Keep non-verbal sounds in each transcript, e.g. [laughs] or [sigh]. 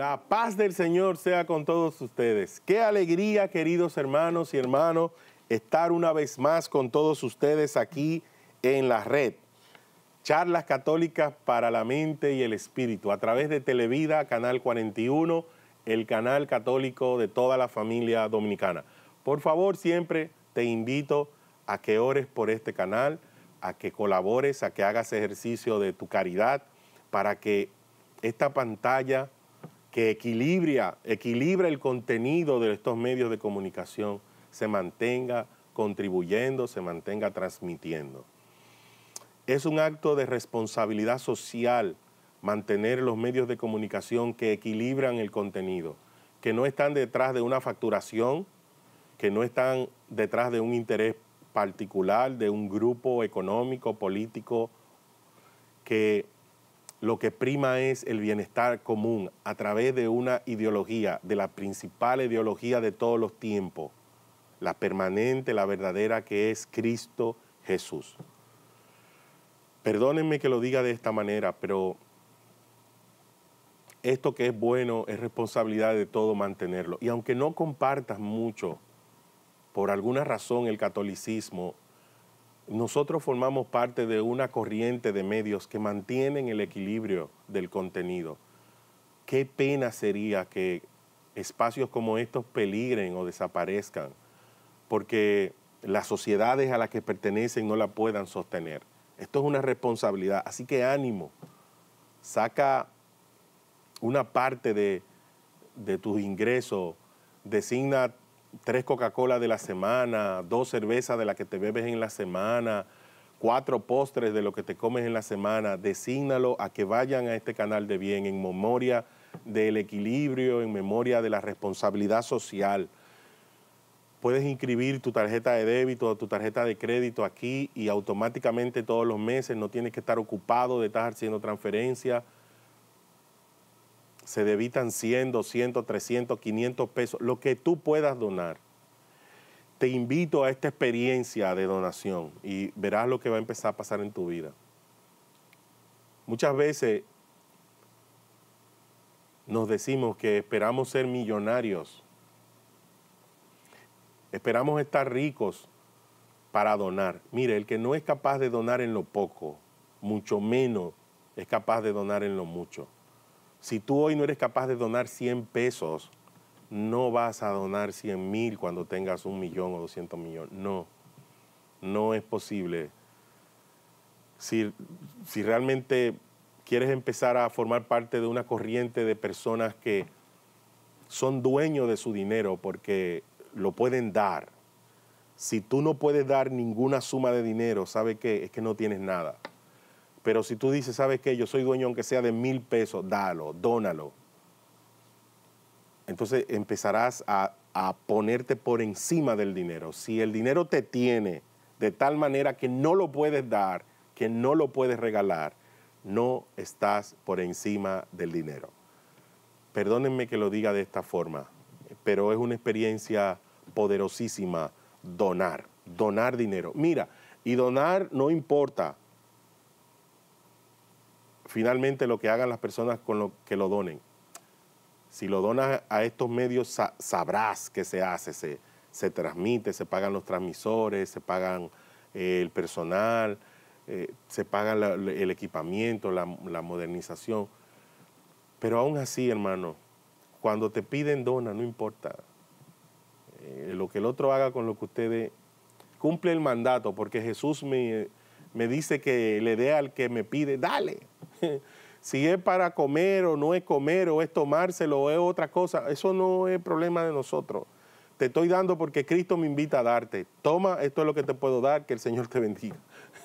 La paz del Señor sea con todos ustedes. Qué alegría, queridos hermanos y hermanos, estar una vez más con todos ustedes aquí en la red. Charlas católicas para la mente y el espíritu a través de Televida, Canal 41, el canal católico de toda la familia dominicana. Por favor, siempre te invito a que ores por este canal, a que colabores, a que hagas ejercicio de tu caridad para que esta pantalla que equilibra, equilibra el contenido de estos medios de comunicación, se mantenga contribuyendo, se mantenga transmitiendo. Es un acto de responsabilidad social mantener los medios de comunicación que equilibran el contenido, que no están detrás de una facturación, que no están detrás de un interés particular, de un grupo económico, político, que lo que prima es el bienestar común a través de una ideología, de la principal ideología de todos los tiempos, la permanente, la verdadera que es Cristo Jesús. Perdónenme que lo diga de esta manera, pero esto que es bueno es responsabilidad de todo mantenerlo. Y aunque no compartas mucho, por alguna razón, el catolicismo, nosotros formamos parte de una corriente de medios que mantienen el equilibrio del contenido. Qué pena sería que espacios como estos peligren o desaparezcan, porque las sociedades a las que pertenecen no la puedan sostener. Esto es una responsabilidad, así que ánimo, saca una parte de, de tus ingresos, designa tres Coca-Cola de la semana, dos cervezas de la que te bebes en la semana, cuatro postres de lo que te comes en la semana, desígnalo a que vayan a este canal de bien en memoria del equilibrio, en memoria de la responsabilidad social. Puedes inscribir tu tarjeta de débito o tu tarjeta de crédito aquí y automáticamente todos los meses no tienes que estar ocupado de estar haciendo transferencias se debitan 100, 200, 300, 500 pesos, lo que tú puedas donar. Te invito a esta experiencia de donación y verás lo que va a empezar a pasar en tu vida. Muchas veces nos decimos que esperamos ser millonarios, esperamos estar ricos para donar. Mire, el que no es capaz de donar en lo poco, mucho menos es capaz de donar en lo mucho. Si tú hoy no eres capaz de donar 100 pesos, no vas a donar 100 mil cuando tengas un millón o 200 millones. No, no es posible. Si, si realmente quieres empezar a formar parte de una corriente de personas que son dueños de su dinero porque lo pueden dar, si tú no puedes dar ninguna suma de dinero, ¿sabe qué? Es que no tienes nada. Pero si tú dices, ¿sabes qué? Yo soy dueño aunque sea de mil pesos, dalo, dónalo. Entonces empezarás a, a ponerte por encima del dinero. Si el dinero te tiene de tal manera que no lo puedes dar, que no lo puedes regalar, no estás por encima del dinero. Perdónenme que lo diga de esta forma, pero es una experiencia poderosísima donar, donar dinero. Mira, y donar no importa finalmente lo que hagan las personas con lo que lo donen. Si lo donas a estos medios, sabrás qué se hace, se, se transmite, se pagan los transmisores, se pagan eh, el personal, eh, se paga el equipamiento, la, modernización. Pero aún así, hermano, cuando te piden dona, no importa. Eh, lo que el otro haga con lo que ustedes cumple el mandato, porque Jesús me, me dice que le dé al que me pide, dale. [laughs] si es para comer o no es comer o es tomárselo o es otra cosa, eso no es problema de nosotros. Te estoy dando porque Cristo me invita a darte. Toma, esto es lo que te puedo dar, que el Señor te bendiga.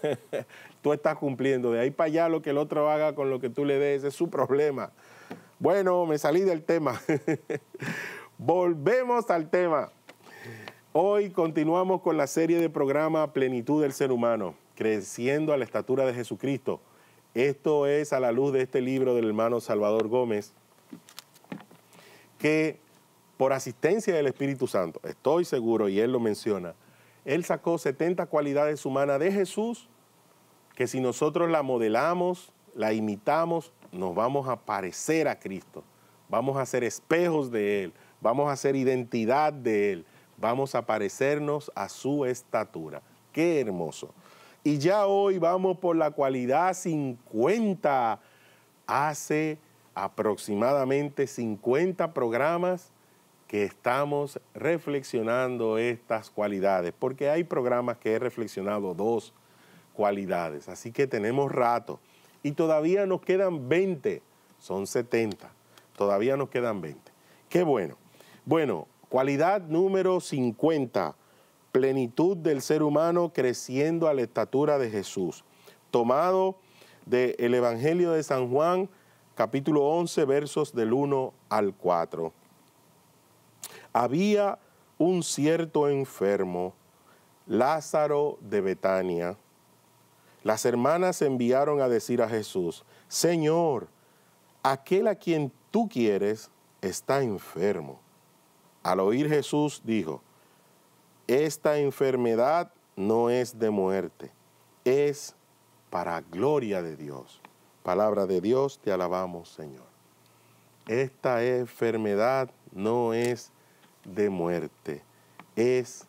[laughs] tú estás cumpliendo. De ahí para allá lo que el otro haga con lo que tú le des es su problema. Bueno, me salí del tema. [laughs] Volvemos al tema. Hoy continuamos con la serie de programa Plenitud del Ser Humano, creciendo a la estatura de Jesucristo. Esto es a la luz de este libro del hermano Salvador Gómez, que por asistencia del Espíritu Santo, estoy seguro, y él lo menciona, él sacó 70 cualidades humanas de Jesús, que si nosotros la modelamos, la imitamos, nos vamos a parecer a Cristo. vamos a ser espejos de Él, vamos a ser identidad de Él, vamos a parecernos a su estatura. Qué hermoso. Y ya hoy vamos por la cualidad 50. Hace aproximadamente 50 programas que estamos reflexionando estas cualidades, porque hay programas que he reflexionado dos cualidades, así que tenemos rato y todavía nos quedan 20, son 70, todavía nos quedan 20. Qué bueno. Bueno, cualidad número 50, plenitud del ser humano creciendo a la estatura de Jesús, tomado del Evangelio de San Juan, capítulo 11, versos del 1 al 4. Había un cierto enfermo, Lázaro de Betania. Las hermanas enviaron a decir a Jesús, Señor, aquel a quien tú quieres está enfermo. Al oír Jesús dijo, esta enfermedad no es de muerte, es para gloria de Dios. Palabra de Dios, te alabamos, Señor. Esta enfermedad no es de muerte, es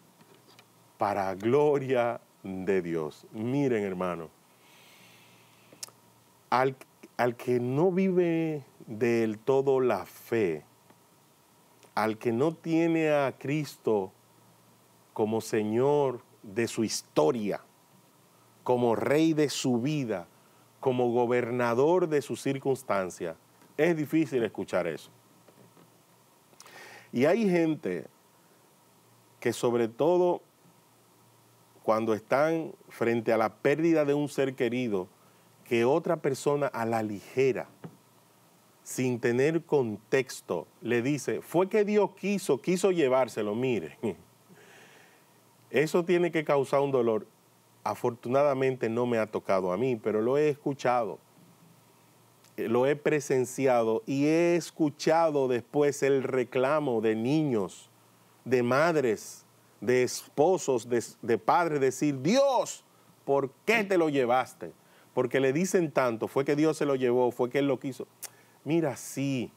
para gloria de Dios. Miren, hermano, al, al que no vive del todo la fe, al que no tiene a Cristo como Señor de su historia, como Rey de su vida, como gobernador de su circunstancia, es difícil escuchar eso. Y hay gente que sobre todo cuando están frente a la pérdida de un ser querido, que otra persona a la ligera, sin tener contexto, le dice, fue que Dios quiso, quiso llevárselo, mire. [laughs] Eso tiene que causar un dolor afortunadamente no me ha tocado a mí, pero lo he escuchado, eh, lo he presenciado y he escuchado después el reclamo de niños, de madres, de esposos, de, padres decir, Dios, ¿por qué te lo llevaste? Porque le dicen tanto, fue que Dios se lo llevó, fue que Él lo quiso. Mira, sí,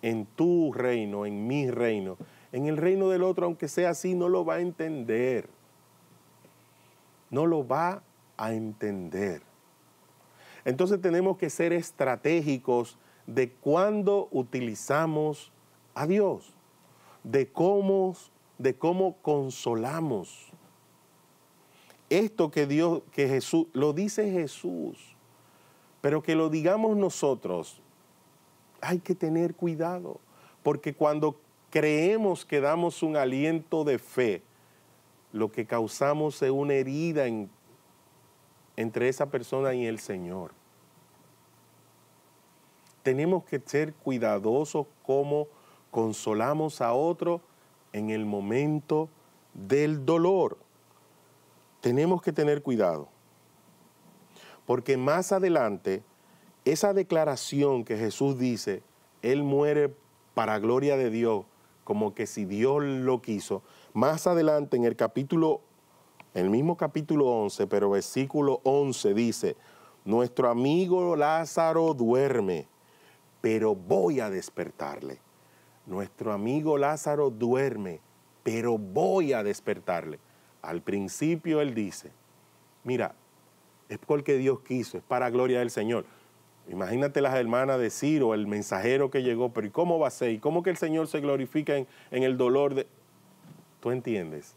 en tu reino, en mi reino, en el reino del otro, aunque sea así, no lo va a entender no lo va a entender. Entonces tenemos que ser estratégicos de cuándo utilizamos a Dios, de cómo, de cómo consolamos. Esto que Dios, que Jesús, lo dice Jesús, pero que lo digamos nosotros, hay que tener cuidado, porque cuando creemos que damos un aliento de fe, lo que causamos es una herida entre esa persona y el Señor. Tenemos que ser cuidadosos como consolamos a otro en el momento del dolor. Tenemos que tener cuidado. Porque más adelante, esa declaración que Jesús dice, Él muere para gloria de Dios, como que si Dios lo quiso, más adelante en el capítulo, el mismo capítulo 11, pero versículo 11 dice, nuestro amigo Lázaro duerme, pero voy a despertarle. Nuestro amigo Lázaro duerme, pero voy a despertarle. Al principio él dice, mira, es porque Dios quiso, es para gloria del Señor. Imagínate las hermanas de Ciro, el mensajero que llegó, pero ¿y cómo va a ser? ¿Y cómo que el Señor se glorifica en, el dolor de... ¿Tú entiendes?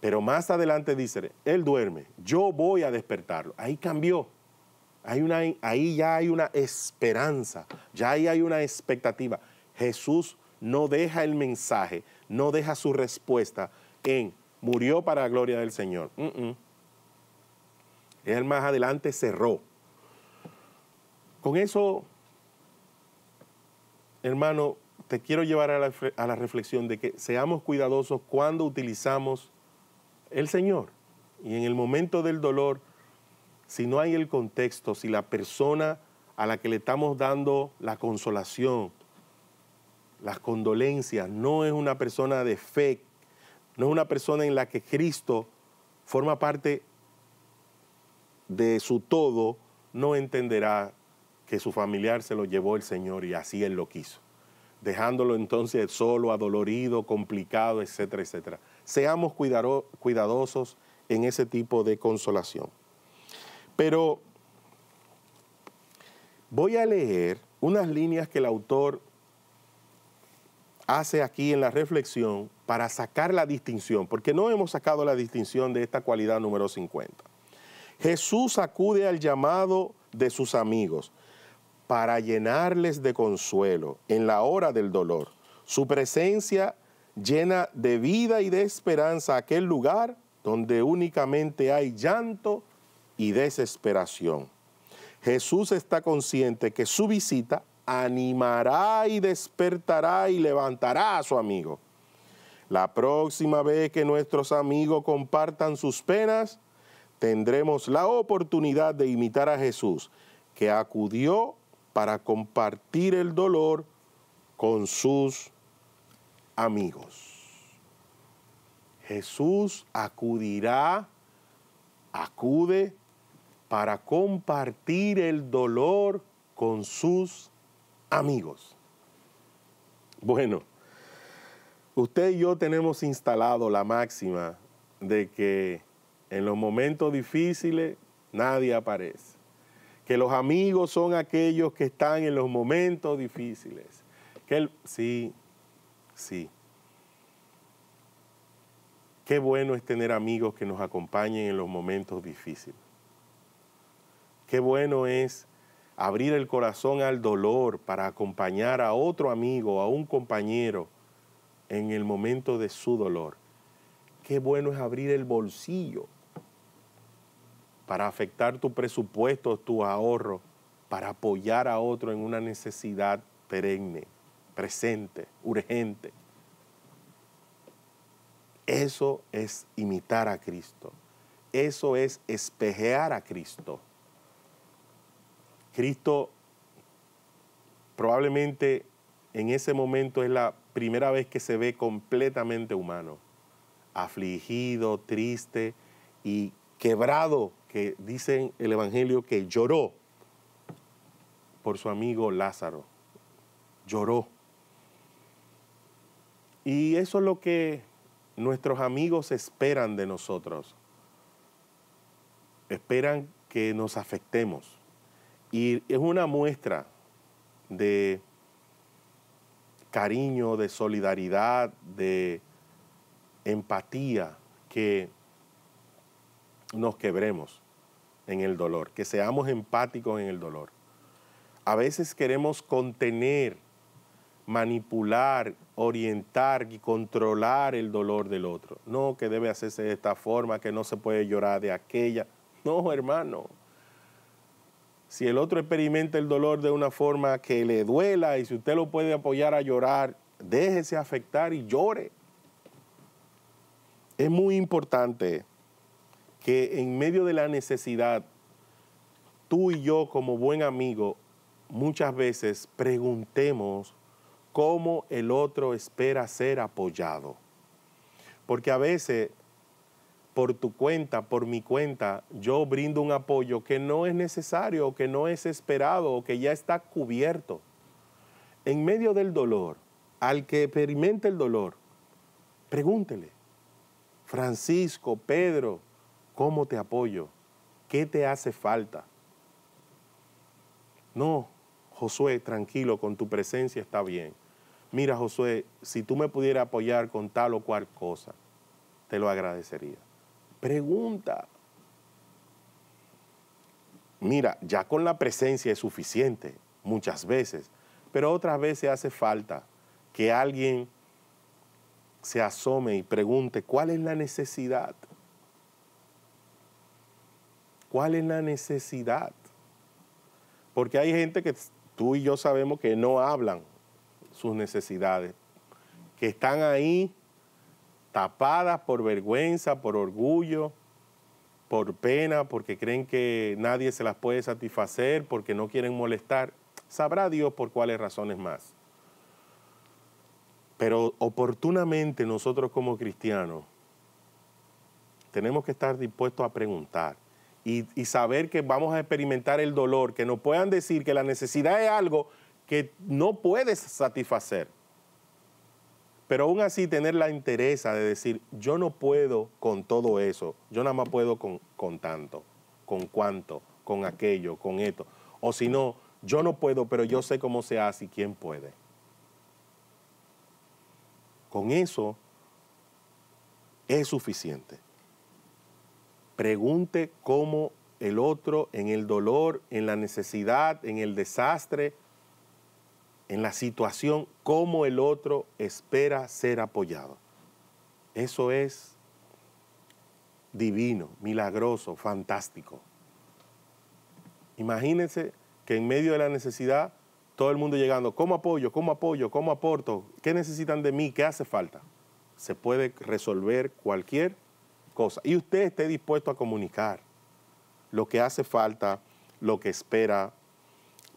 Pero más adelante dice, él duerme, yo voy a despertarlo. Ahí cambió. Ahí ya hay una esperanza, ya ahí hay una expectativa. Jesús no deja el mensaje, no deja su respuesta en murió para la gloria del Señor. Él más adelante cerró. Con eso, hermano, te quiero llevar a la, reflexión de que seamos cuidadosos cuando utilizamos el Señor. Y en el momento del dolor, si no hay el contexto, si la persona a la que le estamos dando la consolación, las condolencias, no es una persona de fe, no es una persona en la que Cristo forma parte de su todo, no entenderá que su familiar se lo llevó el Señor y así Él lo quiso. dejándolo entonces solo, adolorido, complicado, etcétera, etcétera. Seamos cuidadosos en ese tipo de consolación. Pero voy a leer unas líneas que el autor hace aquí en la reflexión para sacar la distinción, porque no hemos sacado la distinción de esta cualidad número 50. Jesús acude al llamado de sus amigos para llenarles de consuelo en la hora del dolor. Su presencia llena de vida y de esperanza aquel lugar donde únicamente hay llanto y desesperación. Jesús está consciente que su visita animará y despertará y levantará a su amigo. La próxima vez que nuestros amigos compartan sus penas, tendremos la oportunidad de imitar a Jesús, que acudió para compartir el dolor con sus amigos. Jesús acudirá, acude para compartir el dolor con sus amigos. Bueno, usted y yo tenemos instalado la máxima de que en los momentos difíciles nadie aparece. Que los amigos son aquellos que están en los momentos difíciles. Que sí, sí. Qué bueno es tener amigos que nos acompañen en los momentos difíciles. Qué bueno es abrir el corazón al dolor para acompañar a otro amigo, a un compañero en el momento de su dolor. Qué bueno es abrir el bolsillo para afectar tu presupuesto, tu ahorro, para apoyar a otro en una necesidad perenne, presente, urgente. Eso es imitar a Cristo. Eso es espejear a Cristo. Cristo probablemente en ese momento es la primera vez que se ve completamente humano, afligido, triste y quebrado, que dicen el Evangelio que lloró por su amigo Lázaro. Lloró. Y eso es lo que nuestros amigos esperan de nosotros. Esperan que nos afectemos. Y es una muestra de cariño, de solidaridad, de empatía, que nos quebremos en el dolor, que seamos empáticos en el dolor. A veces queremos contener manipular, orientar y controlar el dolor del otro. No, que debe hacerse de esta forma, que no se puede llorar de aquella. No, hermano. Si el otro experimenta el dolor de una forma que le duela y si usted lo puede apoyar a llorar, déjese afectar y llore. Es muy importante que en medio de la necesidad, tú y yo como buen amigo, muchas veces preguntemos cómo el otro espera ser apoyado. Porque a veces, por tu cuenta, por mi cuenta, yo brindo un apoyo que no es necesario, que no es esperado, o que ya está cubierto. En medio del dolor, al que experimente el dolor, pregúntele, Francisco, Pedro, ¿cómo te apoyo? ¿Qué te hace falta? No, Josué, tranquilo, con tu presencia está bien mira Josué, si tú me pudieras apoyar con tal o cual cosa, te lo agradecería. Pregunta. Mira, ya con la presencia es suficiente muchas veces, pero otras veces hace falta que alguien se asome y pregunte cuál es la necesidad. ¿Cuál es la necesidad? Porque hay gente que tú y yo sabemos que no hablan sus necesidades, que están ahí tapadas por vergüenza, por orgullo, por pena, porque creen que nadie se las puede satisfacer, porque no quieren molestar. Sabrá Dios por cuáles razones más. Pero oportunamente nosotros como cristianos tenemos que estar dispuestos a preguntar y, saber que vamos a experimentar el dolor, que nos puedan decir que la necesidad es algo que no puedes satisfacer. Pero aún así tener la interés de decir, yo no puedo con todo eso, yo nada más puedo con, con tanto, con cuánto, con aquello, con esto. O si no, yo no puedo, pero yo sé cómo se hace y quién puede. Con eso es suficiente. Pregunte cómo el otro en el dolor, en la necesidad, en el desastre, en la situación, cómo el otro espera ser apoyado. Eso es divino, milagroso, fantástico. Imagínense que en medio de la necesidad, todo el mundo llegando, ¿cómo apoyo? ¿Cómo apoyo? ¿Cómo aporto? ¿Qué necesitan de mí? ¿Qué hace falta? Se puede resolver cualquier Y usted esté dispuesto a comunicar lo que hace falta, lo que espera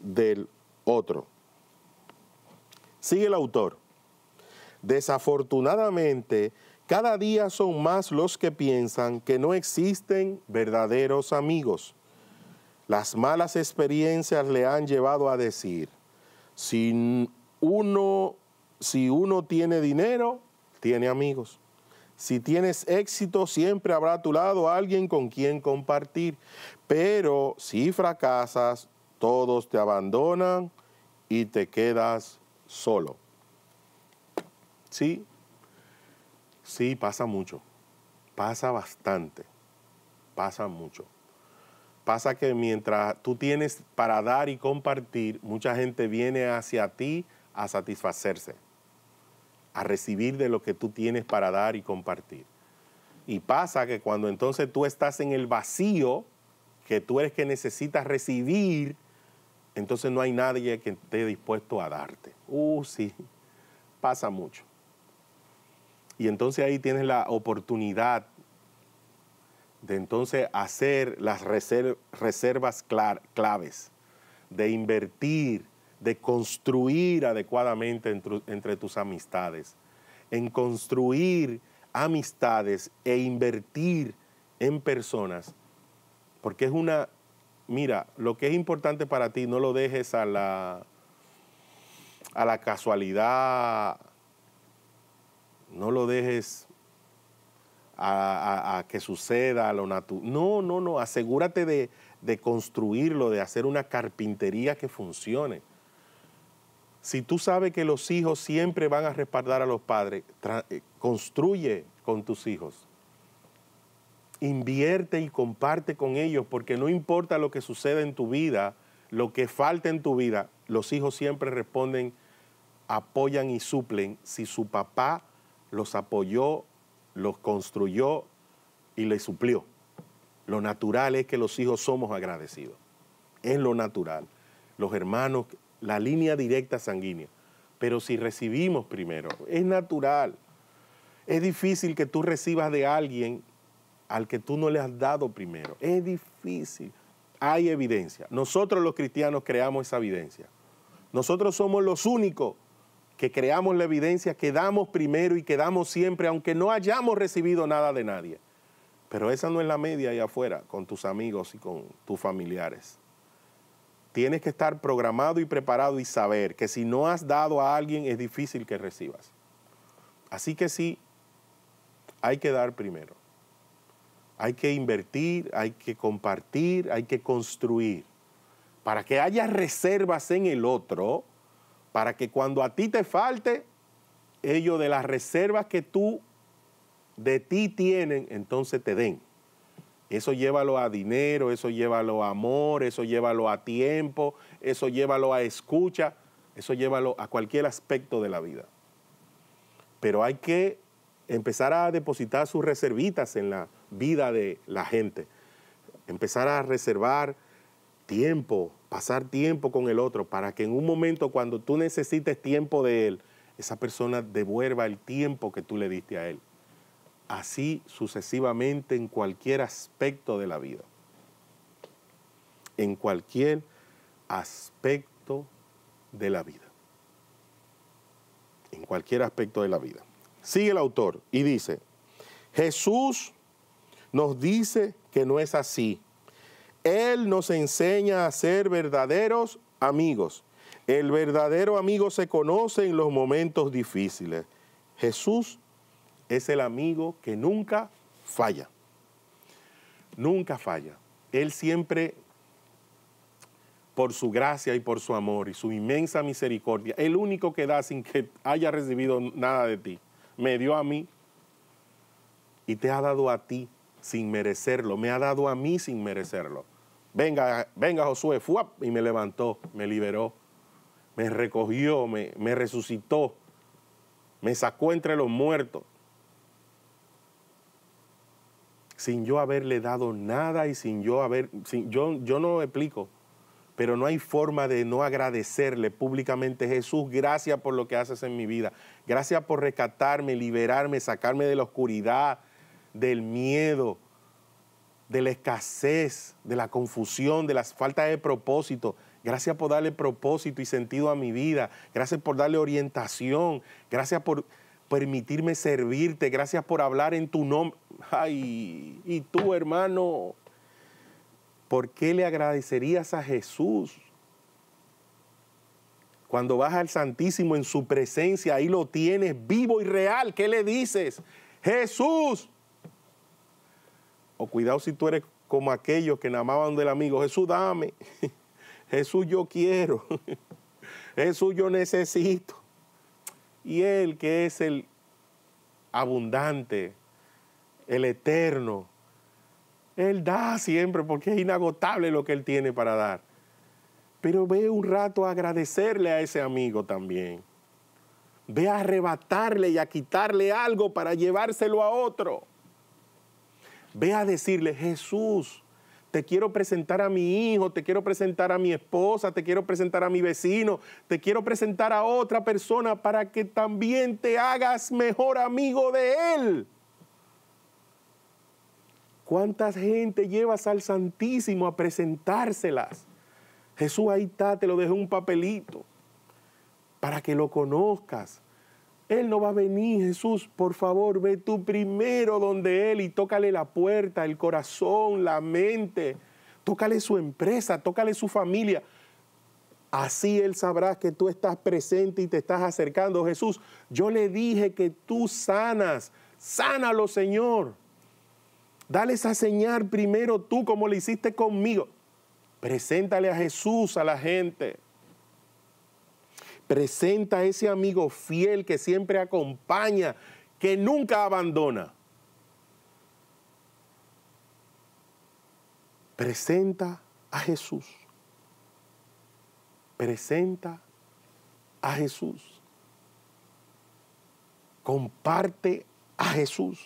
del otro. Sigue el autor. Desafortunadamente, cada día son más los que piensan que no existen verdaderos amigos. Las malas experiencias le han llevado a decir, si uno, si uno tiene dinero, tiene amigos. Si tienes éxito, siempre habrá a tu lado alguien con quien compartir. Pero si fracasas, todos te abandonan y te quedas solo. Sí, sí, pasa mucho. Pasa bastante. Pasa mucho. Pasa que mientras tú tienes para dar y compartir, mucha gente viene hacia ti a satisfacerse a recibir de lo que tú tienes para dar y compartir. Y pasa que cuando entonces tú estás en el vacío, que tú eres que necesitas recibir, entonces no hay nadie que esté dispuesto a darte. Uh, sí, pasa mucho. Y entonces ahí tienes la oportunidad de entonces hacer las reservas claves, de invertir de construir adecuadamente entre, tus amistades, en construir amistades e invertir en personas, porque es una, mira, lo que es importante para ti no lo dejes a la, a la casualidad, no lo dejes a, que suceda a lo natural. No, no, no, asegúrate de, de construirlo, de hacer una carpintería que funcione si tú sabes que los hijos siempre van a respaldar a los padres, eh, construye con tus hijos. Invierte y comparte con ellos, porque no importa lo que suceda en tu vida, lo que falta en tu vida, los hijos siempre responden, apoyan y suplen si su papá los apoyó, los construyó y les suplió. Lo natural es que los hijos somos agradecidos. Es lo natural. Los hermanos la línea directa sanguínea. Pero si recibimos primero, es natural. Es difícil que tú recibas de alguien al que tú no le has dado primero. Es difícil. Hay evidencia. Nosotros los cristianos creamos esa evidencia. Nosotros somos los únicos que creamos la evidencia que damos primero y que damos siempre, aunque no hayamos recibido nada de nadie. Pero esa no es la media ahí afuera, con tus amigos y con tus familiares tienes que estar programado y preparado y saber que si no has dado a alguien es difícil que recibas. Así que sí, hay que dar primero. Hay que invertir, hay que compartir, hay que construir. Para que haya reservas en el otro, para que cuando a ti te falte, ellos de las reservas que tú de ti tienen, entonces te den. Eso llévalo a dinero, eso llévalo a amor, eso llévalo a tiempo, eso llévalo a escucha, eso llévalo a cualquier aspecto de la vida. Pero hay que empezar a depositar sus reservitas en la vida de la gente. Empezar a reservar tiempo, pasar tiempo con el otro, para que en un momento cuando tú necesites tiempo de él, esa persona devuelva el tiempo que tú le diste a él así sucesivamente en cualquier aspecto de la vida. En cualquier aspecto de la vida. En cualquier aspecto de la vida. Sigue el autor y dice, Jesús nos dice que no es así. Él nos enseña a ser verdaderos amigos El verdadero amigo se conoce en los momentos difíciles. Jesús es el amigo que nunca falla. Nunca falla. Él siempre, por su gracia y por su amor y su inmensa misericordia, el único que da sin que haya recibido nada de ti, me dio a mí y te ha dado a ti sin merecerlo, me ha dado a mí sin merecerlo. Venga, venga Josué, ¡fuap! y me levantó, me liberó, me recogió, me, me resucitó, me sacó entre los muertos. Sin yo haberle dado nada y sin yo haber, sin, yo, yo no explico, pero no hay forma de no agradecerle públicamente, Jesús, gracias por lo que haces en mi vida, gracias por rescatarme, liberarme, sacarme de la oscuridad, del miedo, de la escasez, de la confusión, de la falta de propósito. Gracias por darle propósito y sentido a mi vida. Gracias por darle orientación. Gracias por permitirme servirte. Gracias por hablar en tu nombre. Ay, y tú, hermano, ¿por qué le agradecerías a Jesús? Cuando vas al Santísimo en su presencia, ahí lo tienes vivo y real. ¿Qué le dices? Jesús, o cuidado si tú eres como aquellos que amaban del amigo, Jesús dame, [laughs] Jesús yo quiero, [laughs] Jesús yo necesito. Y Él que es el abundante, el eterno, Él da siempre porque es inagotable lo que Él tiene para dar. Pero ve un rato a agradecerle a ese amigo también. Ve a arrebatarle y a quitarle algo para llevárselo a otro. Ve a decirle, Jesús, te quiero presentar a mi hijo, te quiero presentar a mi esposa, te quiero presentar a mi vecino, te quiero presentar a otra persona para que también te hagas mejor amigo de él. ¿Cuánta gente llevas al Santísimo a presentárselas? Jesús ahí está, te lo dejó un papelito para que lo conozcas, él no va a venir, Jesús, por favor, ve tú primero donde Él y tócale la puerta, el corazón, la mente, tócale su empresa, tócale su familia. Así Él sabrá que tú estás presente y te estás acercando. Jesús, yo le dije que tú sanas, sánalo, Señor. Dale esa señal primero tú como le hiciste conmigo. Preséntale a Jesús a la gente. Presenta a ese amigo fiel que siempre acompaña, que nunca abandona. Presenta a Jesús. Presenta a Jesús. Comparte a Jesús.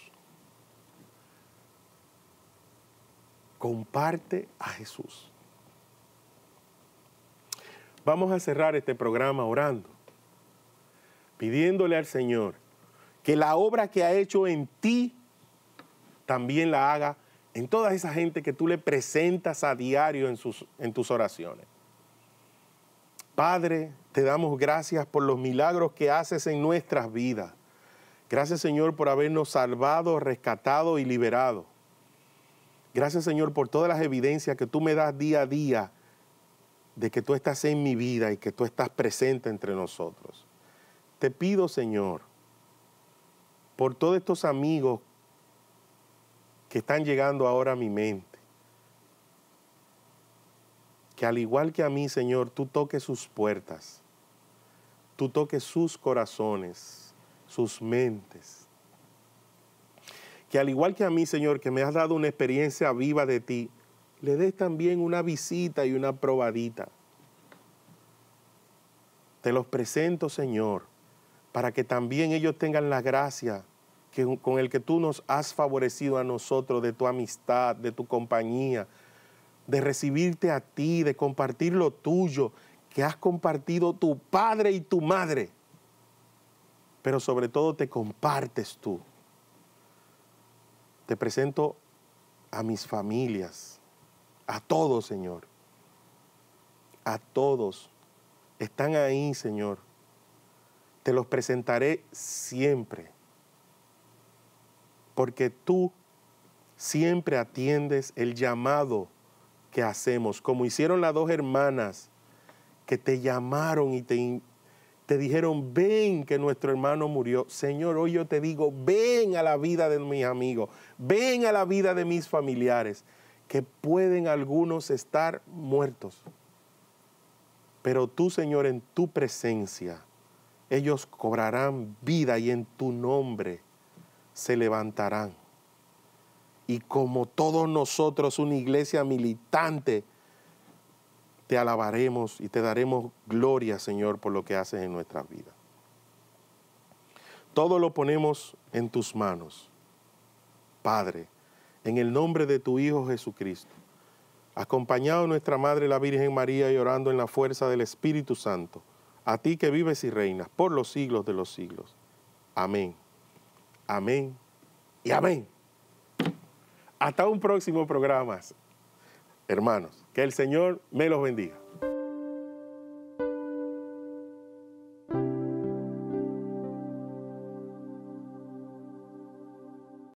Comparte a Jesús. Vamos a cerrar este programa orando, pidiéndole al Señor que la obra que ha hecho en ti también la haga en toda esa gente que tú le presentas a diario en, en tus oraciones. Padre, te damos gracias por los milagros que haces en nuestras vidas. Gracias Señor por habernos salvado, rescatado y liberado. Gracias Señor por todas las evidencias que tú me das día a día de que tú estás en mi vida y que tú estás presente entre nosotros. Te pido, Señor, por todos estos amigos que están llegando ahora a mi mente, que al igual que a mí, Señor, tú toques sus puertas, tú toques sus corazones, sus mentes. Que al igual que a mí, Señor, que me has dado una experiencia viva de ti, le des también una visita y una probadita. Te los presento, Señor, para que también ellos tengan la gracia que, con el que tú nos has favorecido a nosotros, de tu amistad, de tu compañía, de recibirte a ti, de compartir lo tuyo, que has compartido tu padre y tu madre, pero sobre todo te compartes tú. Te presento a mis familias, a todos, Señor. A todos. Están ahí, Señor. Te los presentaré siempre. Porque tú siempre atiendes el llamado que hacemos, como hicieron las dos hermanas que te llamaron y te, dijeron, ven que nuestro hermano murió. Señor, hoy yo te digo, ven a la vida de mis amigos, ven a la vida de mis familiares, que pueden algunos estar muertos. Pero tú, Señor, en tu presencia, ellos cobrarán vida y en tu nombre se levantarán. Y como todos nosotros, una iglesia militante, te alabaremos y te daremos gloria, Señor, por lo que haces en nuestras vidas. Todo lo ponemos en tus manos, Padre, en el nombre de tu Hijo Jesucristo, acompañado de nuestra Madre la Virgen María y orando en la fuerza del Espíritu Santo, a ti que vives y reinas por los siglos de los siglos. Amén, amén y amén. Hasta un próximo programa, hermanos. Que el Señor me los bendiga.